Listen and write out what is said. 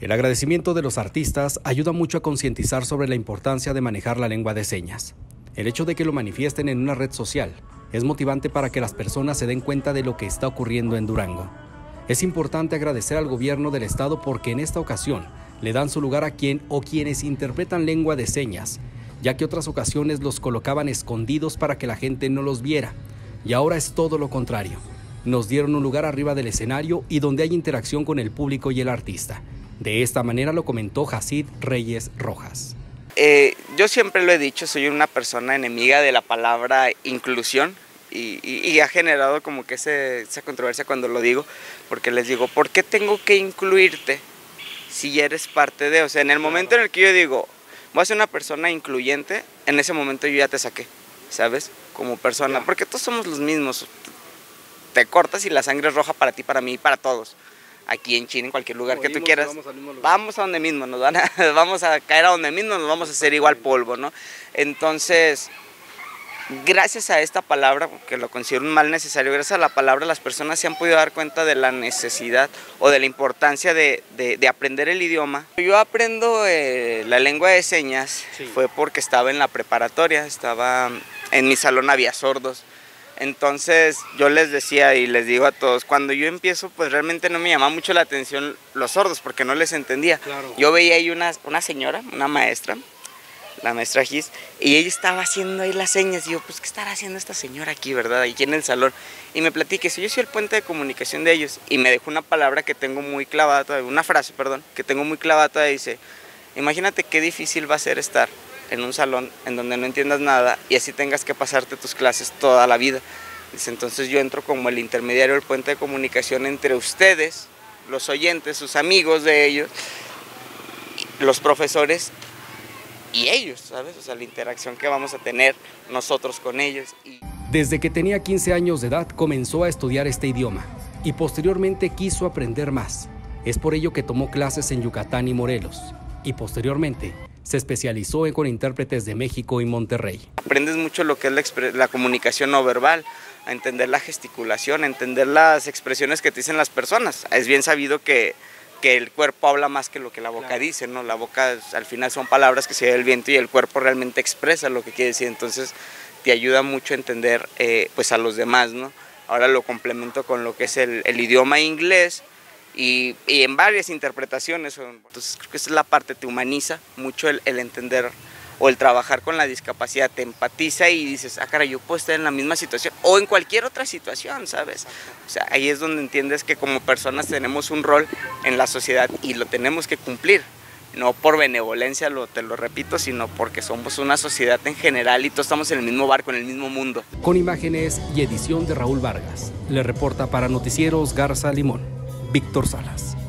El agradecimiento de los artistas ayuda mucho a concientizar sobre la importancia de manejar la lengua de señas. El hecho de que lo manifiesten en una red social es motivante para que las personas se den cuenta de lo que está ocurriendo en Durango. Es importante agradecer al gobierno del estado porque en esta ocasión le dan su lugar a quien o quienes interpretan lengua de señas, ya que otras ocasiones los colocaban escondidos para que la gente no los viera. Y ahora es todo lo contrario. Nos dieron un lugar arriba del escenario y donde hay interacción con el público y el artista. De esta manera lo comentó Hasid Reyes Rojas. Eh, yo siempre lo he dicho, soy una persona enemiga de la palabra inclusión y, ha generado como que esa controversia cuando lo digo, porque les digo, ¿por qué tengo que incluirte si ya eres parte de? O sea, en el momento en el que yo digo, voy a ser una persona incluyente, en ese momento yo ya te saqué, ¿sabes? Como persona, porque todos somos los mismos. Te cortas y la sangre es roja para ti, para mí, para todos. Aquí en China, en cualquier lugar que tú quieras. Vamos, a donde mismo, nos van a, vamos a caer a donde mismo, nos vamos a hacer igual polvo, ¿no? Entonces, gracias a esta palabra, que lo considero un mal necesario, gracias a la palabra las personas se han podido dar cuenta de la necesidad o de la importancia de, aprender el idioma. Yo aprendo eh, la lengua de señas, fue porque estaba en la preparatoria, estaba en mi salón había sordos. Entonces yo les decía y les digo a todos, cuando yo empiezo pues realmente no me llamaba mucho la atención los sordos porque no les entendía. Yo veía ahí una, una señora, una maestra, la maestra Gis, y ella estaba haciendo ahí las señas. Y yo, pues, ¿qué estará haciendo esta señora aquí, verdad? Aquí en el salón. Y me platique, si yo soy el puente de comunicación de ellos. Y me dejó una palabra que tengo muy clavada, una frase, perdón, que tengo muy clavada. Dice, imagínate qué difícil va a ser estar en un salón en donde no entiendas nada y así tengas que pasarte tus clases toda la vida. Dice, entonces yo entro como el intermediario, el puente de comunicación entre ustedes, los oyentes, sus amigos de ellos, los profesores y ellos, ¿sabes? O sea, la interacción que vamos a tener nosotros con ellos. Desde que tenía 15 años de edad comenzó a estudiar este idioma y posteriormente quiso aprender más. Es por ello que tomó clases en Yucatán y Morelos y posteriormente se especializó en con intérpretes de México y Monterrey. Aprendes mucho lo que es la, la comunicación no verbal, a entender la gesticulación, a entender las expresiones que te dicen las personas. Es bien sabido que que el cuerpo habla más que lo que la boca dice, ¿no? La boca al final son palabras que se da el viento y el cuerpo realmente expresa lo que quiere decir, entonces te ayuda mucho a entender eh, pues a los demás, ¿no? Ahora lo complemento con lo que es el, idioma inglés y, en varias interpretaciones, entonces creo que esa es la parte, te humaniza mucho el, el entender o el trabajar con la discapacidad te empatiza y dices, ah, cara, yo puedo estar en la misma situación o en cualquier otra situación, ¿sabes? O sea, ahí es donde entiendes que como personas tenemos un rol en la sociedad y lo tenemos que cumplir. No por benevolencia, lo, te lo repito, sino porque somos una sociedad en general y todos estamos en el mismo barco, en el mismo mundo. Con imágenes y edición de Raúl Vargas, le reporta para Noticieros Garza Limón, Víctor Salas.